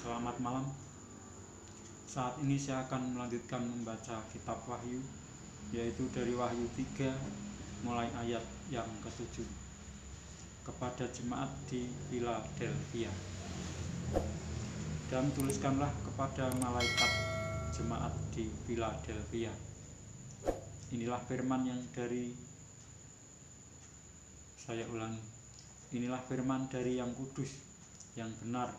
Selamat malam. Saat ini saya akan melanjutkan membaca kitab Wahyu, yaitu dari Wahyu 3 mulai ayat yang ketujuh kepada jemaat di Philadelphia. Dan tuliskanlah kepada malaikat jemaat di Philadelphia. Inilah firman yang dari saya ulangi. Inilah firman dari yang kudus, yang benar,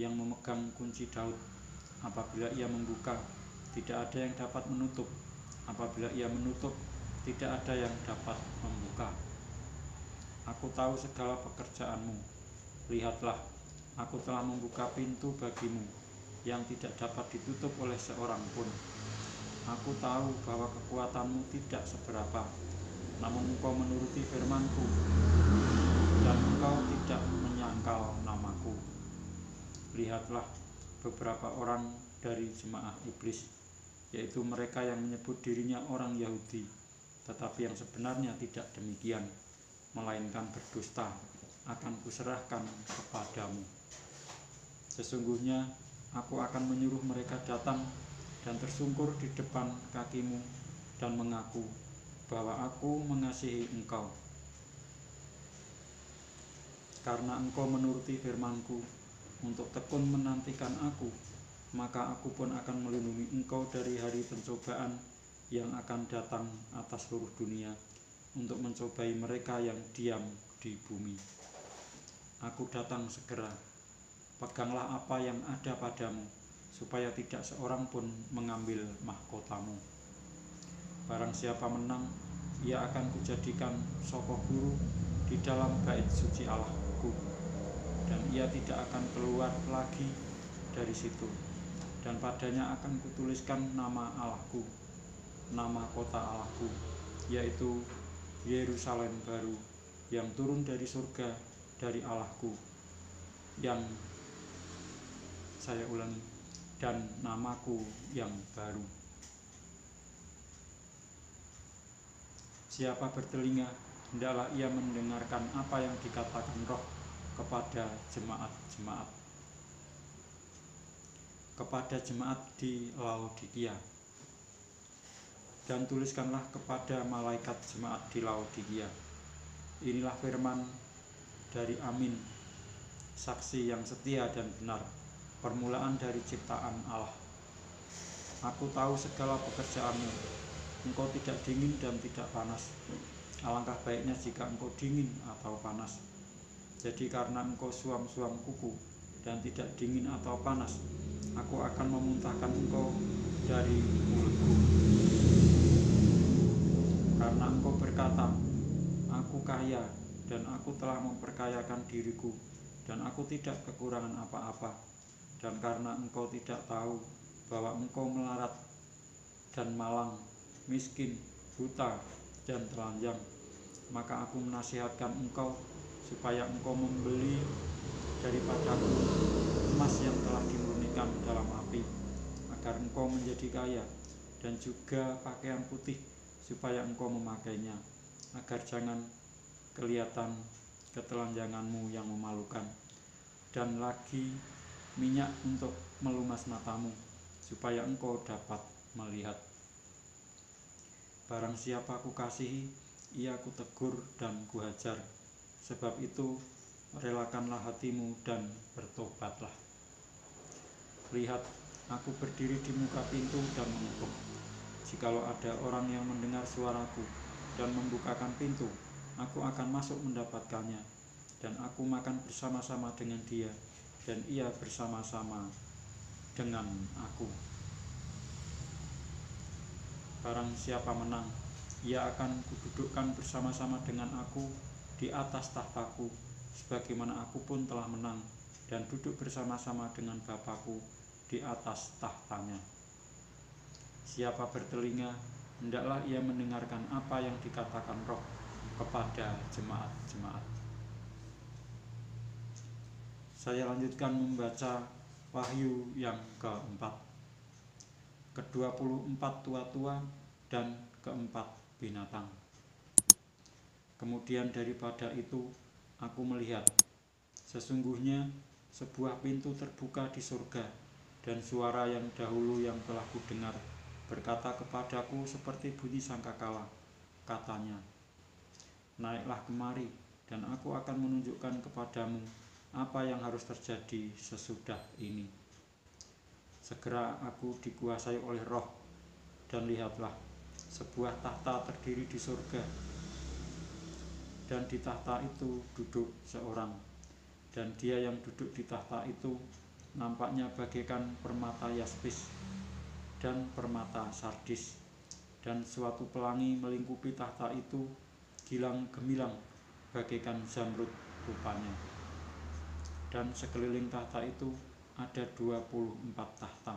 yang memegang kunci Daud. Apabila ia membuka, tidak ada yang dapat menutup. Apabila ia menutup, tidak ada yang dapat membuka. Aku tahu segala pekerjaanmu. Lihatlah, aku telah membuka pintu bagimu yang tidak dapat ditutup oleh seorang pun. Aku tahu bahwa kekuatanmu tidak seberapa, namun engkau menuruti firmanku, dan engkau tidak. Lihatlah beberapa orang dari jemaah iblis, yaitu mereka yang menyebut dirinya orang Yahudi, tetapi yang sebenarnya tidak demikian, melainkan berdusta akan kuserahkan kepadamu. Sesungguhnya aku akan menyuruh mereka datang dan tersungkur di depan kakimu dan mengaku bahwa aku mengasihi engkau. Karena engkau menuruti firmanku untuk tekun menantikan aku, maka aku pun akan melindungi engkau dari hari pencobaan yang akan datang atas seluruh dunia untuk mencobai mereka yang diam di bumi. Aku datang segera. Peganglah apa yang ada padamu, supaya tidak seorang pun mengambil mahkotamu. Barang siapa menang, ia akan kujadikan soko guru di dalam bait suci Allahku, dan ia tidak akan keluar lagi dari situ. Dan padanya akan kutuliskan nama Allahku, nama kota Allahku, yaitu Yerusalem baru yang turun dari surga dari Allahku, yang saya ulangi dan namaku yang baru. Siapa bertelinga, hendaklah ia mendengarkan apa yang dikatakan roh kepada jemaat-jemaat. Kepada jemaat di Laodikia. Dan tuliskanlah kepada malaikat jemaat di Laodikia. Inilah firman dari Amin, saksi yang setia dan benar, permulaan dari ciptaan Allah. Aku tahu segala pekerjaanmu, engkau tidak dingin dan tidak panas. Alangkah baiknya jika engkau dingin atau panas. Jadi karena engkau suam-suam kuku dan tidak dingin atau panas, aku akan memuntahkan engkau dari mulutku. Karena engkau berkata, aku kaya dan aku telah memperkayakan diriku dan aku tidak kekurangan apa-apa. Dan karena engkau tidak tahu bahwa engkau melarat dan malang miskin, buta, dan telanjang, maka aku menasihatkan engkau supaya engkau membeli daripadaku emas yang telah dimurnikan dalam api, agar engkau menjadi kaya, dan juga pakaian putih supaya engkau memakainya, agar jangan kelihatan ketelanjanganmu yang memalukan, dan lagi minyak untuk melumas matamu, supaya engkau dapat melihat. Barang siapa ku kasihi, ia ku tegur dan kuhajar. Sebab itu, relakanlah hatimu dan bertobatlah. Lihat, aku berdiri di muka pintu dan mengetuk. Jikalau ada orang yang mendengar suaraku dan membukakan pintu, aku akan masuk mendapatkannya, dan aku makan bersama-sama dengan dia, dan ia bersama-sama dengan aku. Barang siapa menang, ia akan kududukkan bersama-sama dengan aku di atas tahtaku, sebagaimana aku pun telah menang dan duduk bersama-sama dengan Bapakku di atas tahtanya. Siapa bertelinga, hendaklah ia mendengarkan apa yang dikatakan roh kepada jemaat-jemaat. Saya lanjutkan membaca Wahyu yang keempat kedua puluh empat tua-tua dan keempat binatang. Kemudian daripada itu aku melihat sesungguhnya sebuah pintu terbuka di surga, dan suara yang dahulu yang telah kudengar berkata kepadaku seperti bunyi sangkakala. Katanya, Naiklah kemari, dan aku akan menunjukkan kepadamu apa yang harus terjadi sesudah ini. Segera aku dikuasai oleh roh, dan lihatlah, sebuah tahta terdiri di surga, dan di tahta itu duduk seorang, dan dia yang duduk di tahta itu nampaknya bagaikan permata yaspis dan permata sardis. Dan suatu pelangi melingkupi tahta itu gilang gemilang bagaikan zamrud rupanya. Dan sekeliling tahta itu ada 24 tahta.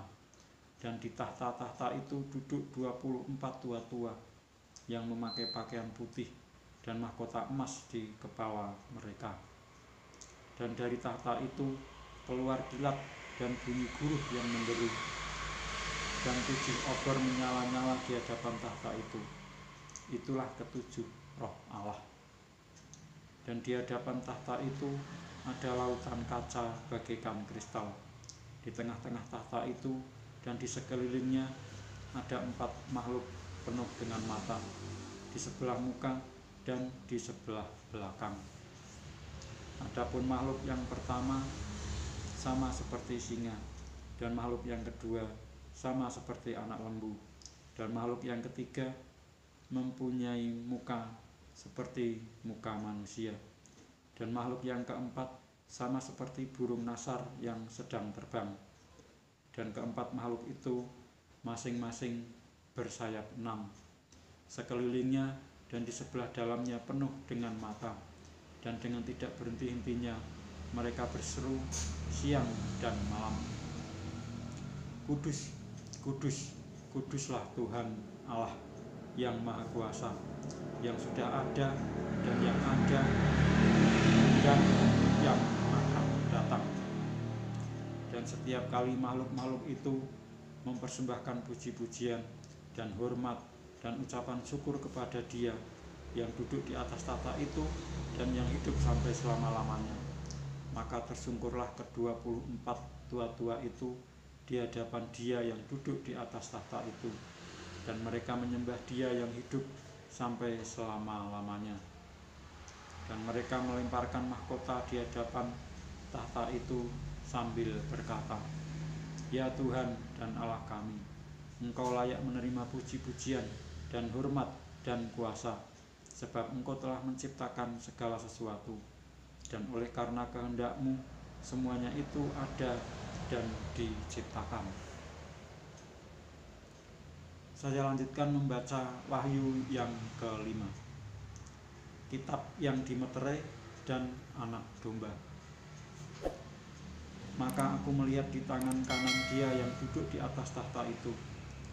Dan di tahta-tahta itu duduk 24 tua-tua yang memakai pakaian putih dan mahkota emas di kepala mereka dan dari tahta itu keluar gelap dan bunyi guruh yang menderu dan tujuh obor menyala-nyala di hadapan tahta itu. Itulah ketujuh roh Allah. Dan di hadapan tahta itu ada lautan kaca bagaikan kristal. Di tengah-tengah tahta itu dan di sekelilingnya ada empat makhluk penuh dengan mata di sebelah muka dan di sebelah belakang. Adapun makhluk yang pertama sama seperti singa dan makhluk yang kedua sama seperti anak lembu dan makhluk yang ketiga mempunyai muka seperti muka manusia dan makhluk yang keempat sama seperti burung nasar yang sedang terbang dan keempat makhluk itu masing-masing bersayap enam sekelilingnya dan di sebelah dalamnya penuh dengan mata dan dengan tidak berhenti-hentinya mereka berseru siang dan malam kudus Kudus, kuduslah Tuhan Allah yang Maha Kuasa, yang sudah ada dan yang ada dan yang akan datang. Dan setiap kali makhluk-makhluk itu mempersembahkan puji-pujian dan hormat dan ucapan syukur kepada Dia yang duduk di atas tata itu dan yang hidup sampai selama-lamanya. Maka tersungkurlah ke-24 tua-tua itu di hadapan dia yang duduk di atas tahta itu dan mereka menyembah dia yang hidup sampai selama-lamanya dan mereka melemparkan mahkota di hadapan tahta itu sambil berkata Ya Tuhan dan Allah kami Engkau layak menerima puji-pujian dan hormat dan kuasa sebab engkau telah menciptakan segala sesuatu dan oleh karena kehendakmu semuanya itu ada dan diciptakan. Saya lanjutkan membaca Wahyu yang kelima. Kitab yang dimeterai dan anak domba. Maka aku melihat di tangan kanan dia yang duduk di atas tahta itu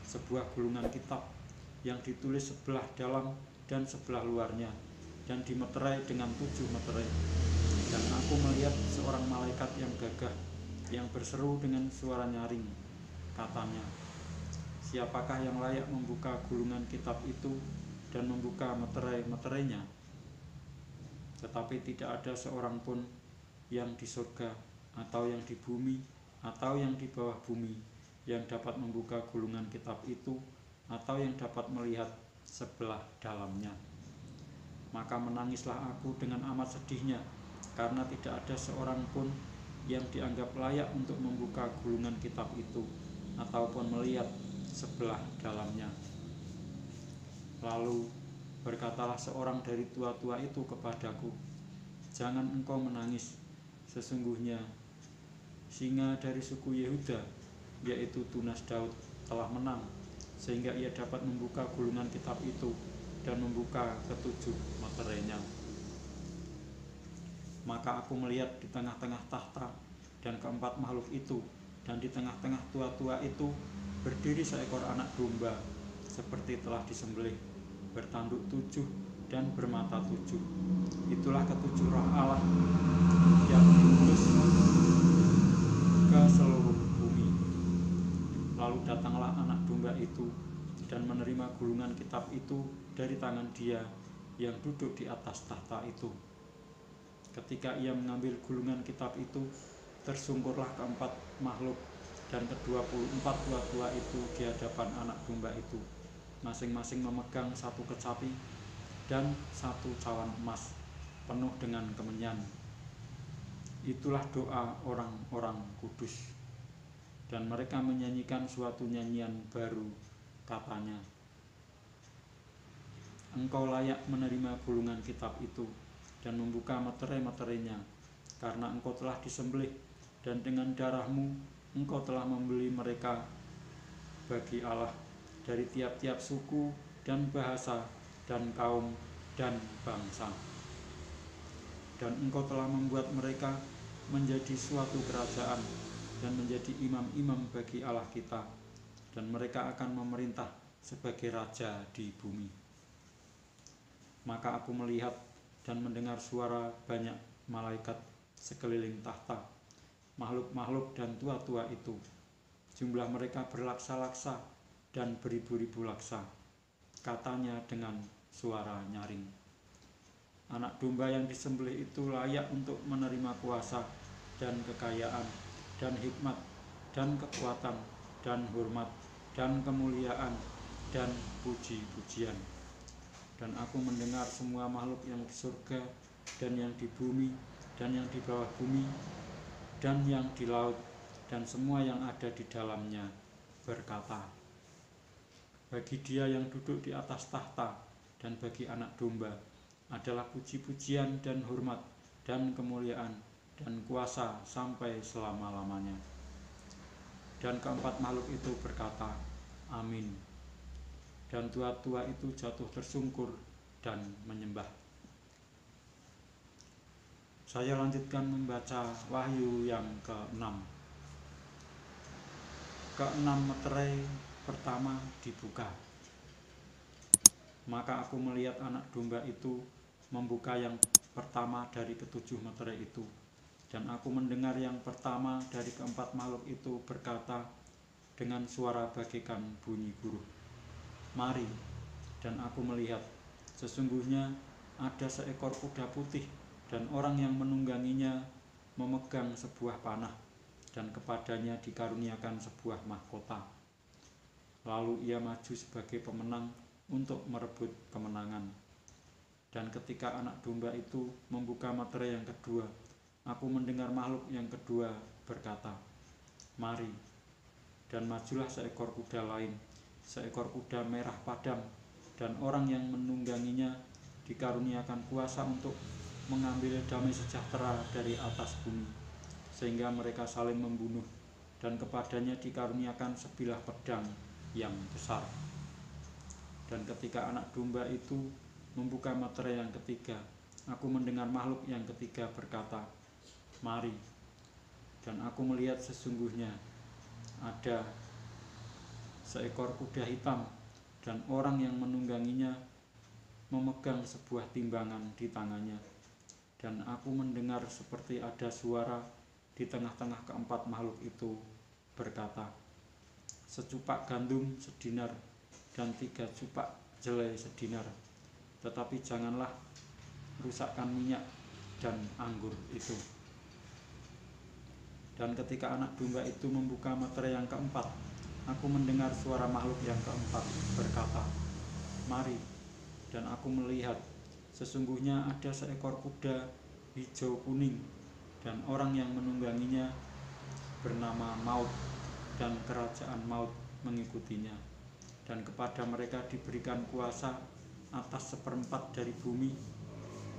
sebuah gulungan kitab yang ditulis sebelah dalam dan sebelah luarnya dan dimeterai dengan tujuh meterai. Dan aku melihat seorang malaikat yang gagah yang berseru dengan suara nyaring. Katanya, siapakah yang layak membuka gulungan kitab itu dan membuka meterai-meterainya? Tetapi tidak ada seorang pun yang di surga atau yang di bumi atau yang di bawah bumi yang dapat membuka gulungan kitab itu atau yang dapat melihat sebelah dalamnya. Maka menangislah aku dengan amat sedihnya karena tidak ada seorang pun yang dianggap layak untuk membuka gulungan kitab itu ataupun melihat sebelah dalamnya. Lalu berkatalah seorang dari tua-tua itu kepadaku, "Jangan engkau menangis. Sesungguhnya singa dari suku Yehuda, yaitu Tunas Daud, telah menang, sehingga ia dapat membuka gulungan kitab itu dan membuka ketujuh materainya." Maka aku melihat di tengah-tengah tahta dan keempat makhluk itu, dan di tengah-tengah tua-tua itu berdiri seekor anak domba, seperti telah disembelih, bertanduk tujuh dan bermata tujuh. Itulah ketujuh roh Allah yang diutus ke seluruh bumi. Lalu datanglah anak domba itu dan menerima gulungan kitab itu dari tangan dia yang duduk di atas tahta itu. Ketika ia mengambil gulungan kitab itu, tersungkurlah keempat makhluk dan kedua puluh empat tua-tua itu di hadapan anak domba itu. Masing-masing memegang satu kecapi dan satu cawan emas penuh dengan kemenyan. Itulah doa orang-orang kudus dan mereka menyanyikan suatu nyanyian baru katanya. Engkau layak menerima gulungan kitab itu dan membuka meterai-meterainya karena engkau telah disembelih dan dengan darahmu engkau telah membeli mereka bagi Allah dari tiap-tiap suku dan bahasa dan kaum dan bangsa. Dan engkau telah membuat mereka menjadi suatu kerajaan dan menjadi imam-imam bagi Allah kita dan mereka akan memerintah sebagai raja di bumi maka aku melihat dan mendengar suara banyak malaikat sekeliling tahta, makhluk-makhluk dan tua-tua itu. Jumlah mereka berlaksa-laksa dan beribu-ribu laksa. Katanya dengan suara nyaring. Anak domba yang disembelih itu layak untuk menerima kuasa dan kekayaan dan hikmat dan kekuatan dan hormat dan kemuliaan dan puji-pujian. Dan aku mendengar semua makhluk yang di surga dan yang di bumi dan yang di bawah bumi dan yang di laut dan semua yang ada di dalamnya berkata bagi dia yang duduk di atas tahta dan bagi anak domba adalah puji-pujian dan hormat dan kemuliaan dan kuasa sampai selama-lamanya dan keempat makhluk itu berkata amin dan tua-tua itu jatuh tersungkur dan menyembah. Saya lanjutkan membaca Wahyu yang ke-6. Keenam meterai pertama dibuka. Maka aku melihat anak domba itu membuka yang pertama dari ketujuh meterai itu. Dan aku mendengar yang pertama dari keempat makhluk itu berkata dengan suara bagikan bunyi burung Mari, dan aku melihat, sesungguhnya ada seekor kuda putih, dan orang yang menungganginya memegang sebuah panah, dan kepadanya dikaruniakan sebuah mahkota. Lalu ia maju sebagai pemenang untuk merebut kemenangan. Dan ketika anak domba itu membuka materai yang kedua, aku mendengar makhluk yang kedua berkata, "Mari, dan majulah seekor kuda lain." seekor kuda merah padam dan orang yang menungganginya dikaruniakan kuasa untuk mengambil damai sejahtera dari atas bumi sehingga mereka saling membunuh dan kepadanya dikaruniakan sebilah pedang yang besar dan ketika anak domba itu membuka materai yang ketiga aku mendengar makhluk yang ketiga berkata mari. Dan aku melihat sesungguhnya ada seekor kuda hitam dan orang yang menungganginya memegang sebuah timbangan di tangannya. Dan aku mendengar seperti ada suara di tengah-tengah keempat makhluk itu berkata secupak gandum sedinar dan tiga cupak jelai sedinar tetapi janganlah rusakkan minyak dan anggur itu dan ketika anak domba itu membuka materai yang keempat Aku mendengar suara makhluk yang keempat berkata, Mari, dan aku melihat, sesungguhnya ada seekor kuda hijau kuning, dan orang yang menungganginya bernama Maut, dan kerajaan Maut mengikutinya. Dan kepada mereka diberikan kuasa atas seperempat dari bumi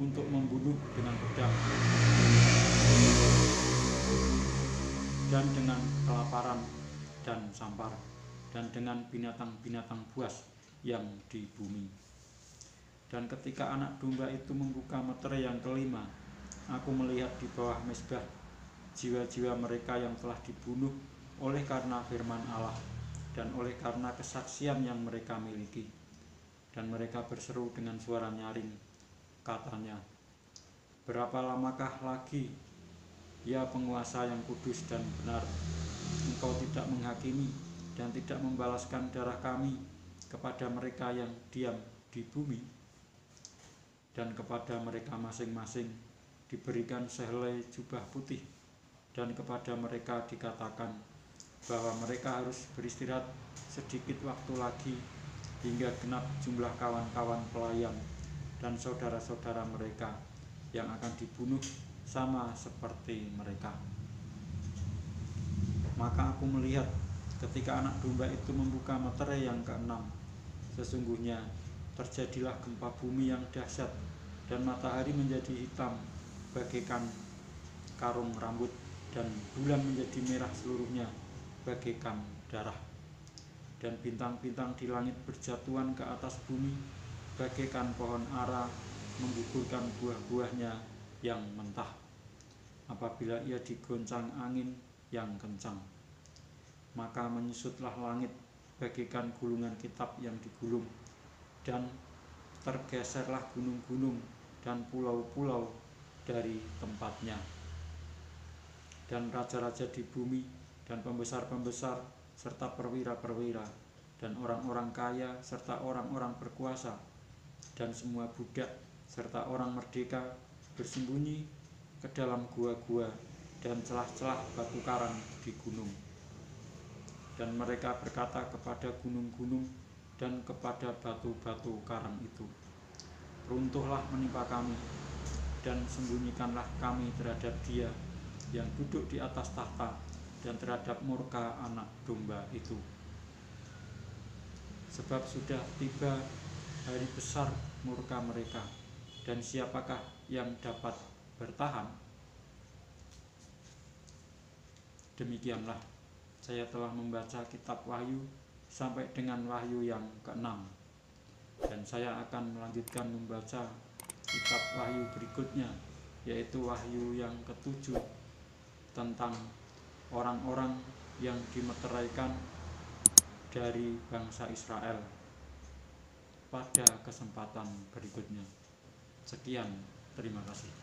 untuk membunuh dengan pedang dan dengan kelaparan dan sampar dan dengan binatang-binatang buas yang di bumi. Dan ketika anak domba itu membuka meterai yang kelima, aku melihat di bawah mesbah jiwa-jiwa mereka yang telah dibunuh oleh karena firman Allah dan oleh karena kesaksian yang mereka miliki. Dan mereka berseru dengan suara nyaring, katanya, Berapa lamakah lagi, ya penguasa yang kudus dan benar, engkau tidak menghakimi dan tidak membalaskan darah kami kepada mereka yang diam di bumi dan kepada mereka masing-masing diberikan sehelai jubah putih dan kepada mereka dikatakan bahwa mereka harus beristirahat sedikit waktu lagi hingga genap jumlah kawan-kawan pelayan dan saudara-saudara mereka yang akan dibunuh sama seperti mereka. Maka aku melihat ketika anak domba itu membuka materai yang keenam, sesungguhnya terjadilah gempa bumi yang dahsyat dan matahari menjadi hitam bagaikan karung rambut dan bulan menjadi merah seluruhnya bagaikan darah dan bintang-bintang di langit berjatuhan ke atas bumi bagaikan pohon ara menggugurkan buah-buahnya yang mentah apabila ia digoncang angin yang kencang. Maka menyusutlah langit bagaikan gulungan kitab yang digulung dan tergeserlah gunung-gunung dan pulau-pulau dari tempatnya. Dan raja-raja di bumi dan pembesar-pembesar serta perwira-perwira dan orang-orang kaya serta orang-orang berkuasa dan semua budak serta orang merdeka bersembunyi ke dalam gua-gua dan celah-celah batu karang di gunung dan mereka berkata kepada gunung-gunung dan kepada batu-batu karang itu runtuhlah menimpa kami dan sembunyikanlah kami terhadap dia yang duduk di atas tahta dan terhadap murka anak domba itu. Sebab sudah tiba hari besar murka mereka, dan siapakah yang dapat bertahan? Demikianlah saya telah membaca kitab Wahyu sampai dengan Wahyu yang keenam, dan saya akan melanjutkan membaca kitab Wahyu berikutnya, yaitu Wahyu yang ketujuh tentang orang-orang yang dimeteraikan dari bangsa Israel pada kesempatan berikutnya. Sekian, terima kasih.